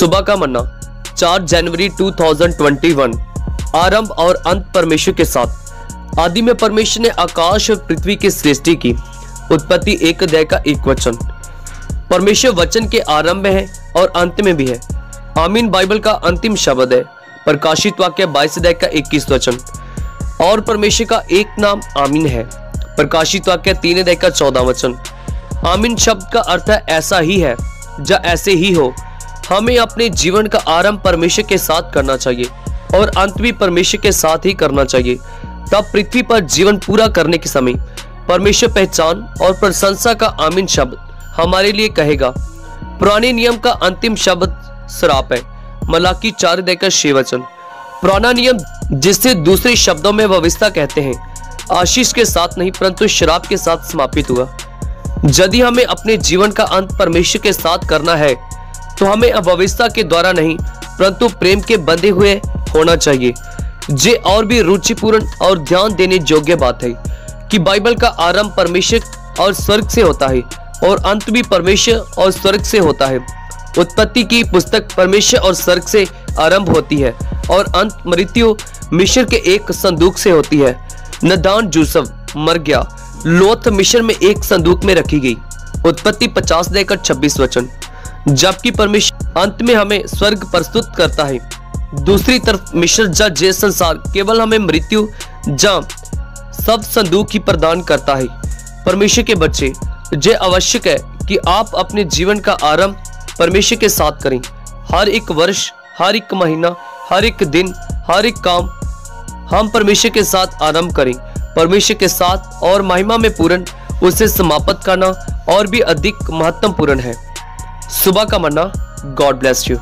सुबह का मन्ना 4 जनवरी 2021 आरंभ और अंत परमेश्वर के साथ। आदि में परमेश्वर ने आकाश और पृथ्वी की सृष्टि की, उत्पत्ति एक अध्याय का एक वचन। परमेश्वर वचन के आरंभ में है और अंत में भी है। आमीन, बाइबल का अंतिम शब्द है, प्रकाशित वाक्य बाईस अध्याय का इक्कीस वचन। और परमेश्वर का एक नाम आमीन है, प्रकाशित वाक्य तीन अध्याय का चौदह वचन। आमीन शब्द का अर्थ ऐसा ही है जा ऐसे ही हो हमें अपने जीवन का आरंभ परमेश्वर के साथ करना चाहिए और अंत भी परमेश्वर के साथ ही करना चाहिए। तब पृथ्वी पर जीवन पूरा करने के समय परमेश्वर पहचान और प्रशंसा का आमीन शब्द हमारे लिए कहेगा। पुराने नियम का अंतिम शब्द श्राप है। मलाकी चार देकर छह वचन। पुराना नियम जिससे दूसरे शब्दों में व्यवस्था कहते हैं, आशीष के साथ नहीं, परंतु शराब के साथ समापित हुआ। यदि हमें अपने जीवन का अंत परमेश्वर के साथ करना है तो हमें अव्यवस्था के द्वारा नहीं, परंतु प्रेम के बंधे हुए होना चाहिए। जे और भी रुचिपूर्ण और ध्यान देने योग्य बात है कि बाइबल का आरंभ परमेश्वर और स्वर्ग से होता है और अंत भी परमेश्वर और स्वर्ग से होता है। उत्पत्ति की पुस्तक परमेश्वर और स्वर्ग से आरंभ होती है और अंत मृत्यु मिश्र के एक संदूक से होती है। नदान, जूसफ मर गया लोथ मिश्र में एक संदूक में रखी गई। उत्पत्ति पचास देकर छब्बीस वचन। जबकि परमेश्वर अंत में हमें स्वर्ग प्रस्तुत करता है। दूसरी तरफ़ मिश्र जा जे संसार केवल हमें मृत्यु जा सब संदूक ही प्रदान करता है। परमेश्वर के बच्चे जय आवश्यक है कि आप अपने जीवन का आरंभ परमेश्वर के साथ करें। हर एक वर्ष, हर एक महीना, हर एक दिन, हर एक काम हम परमेश्वर के साथ आरंभ करें। परमेश्वर के साथ और महिमा में पूर्ण, उसे समाप्त करना और भी अधिक महत्वपूर्ण है। सुबह का मन्ना गॉड ब्लेस यू